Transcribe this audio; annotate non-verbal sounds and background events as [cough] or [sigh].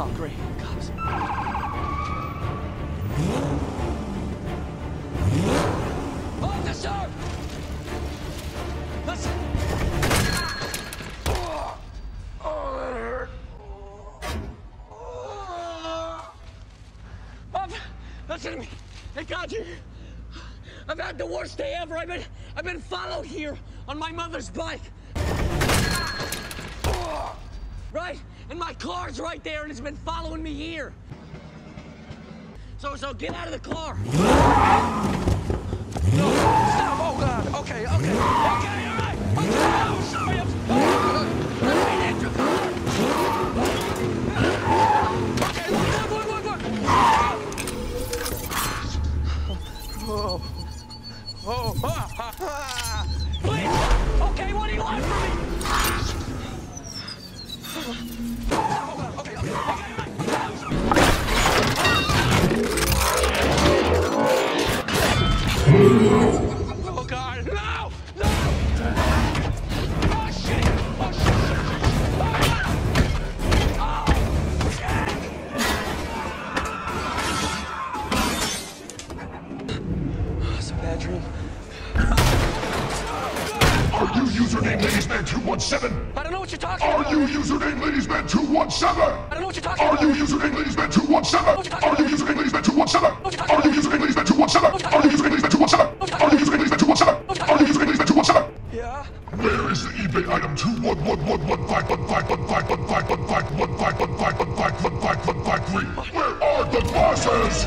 Oh, great. Cops. Officer! Listen! Oh, that hurt. Up! Listen to me. They got you. I've had the worst day ever. I've been, I've been followed here on my mother's bike. And my car's right there, and it's been following me here. So, so get out of the car. No, stop. Oh, God. Okay, okay. Okay, all right. Okay, I'm sorry. I'm. [laughs] Oh. [laughs] Oh. Ah, ah, ah. Please. Okay, what do you want from me? Oh, God. No! No! Oh, shit! Oh, shit! Shit! It's a bad dream. Are you username ladiesman217? I don't know what you're talking Are about. you username ladiesman217? I don't know what you're talking Are about. you username ladiesman217? Where is the eBay item 21115151515151515151515151515 Where are the bosses?